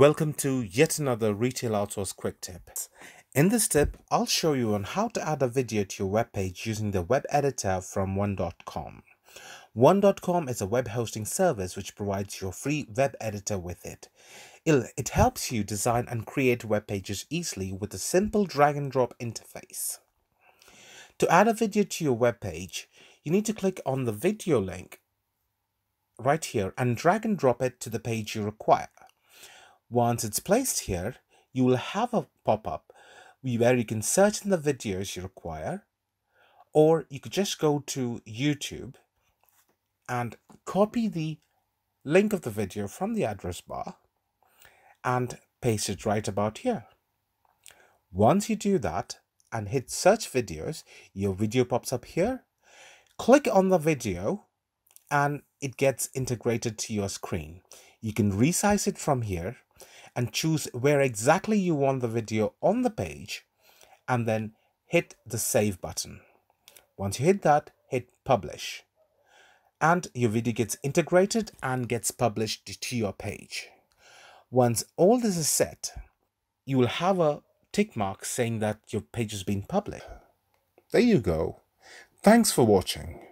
Welcome to yet another Retail Outsource Quick Tip. In this tip, I'll show you on how to add a video to your web page using the web editor from one.com. One.com is a web hosting service which provides your free web editor with it. It helps you design and create web pages easily with a simple drag and drop interface. To add a video to your web page, you need to click on the video link right here and drag and drop it to the page you require. Once it's placed here, you will have a pop-up where you can search in the videos you require, or you could just go to YouTube and copy the link of the video from the address bar and paste it right about here. Once you do that and hit search videos, your video pops up here. Click on the video and it gets integrated to your screen. You can resize it from here and choose where exactly you want the video on the page and then hit the save button. Once you hit that, hit publish and your video gets integrated and gets published to your page. Once all this is set, you will have a tick mark saying that your page has been published. There you go. Thanks for watching.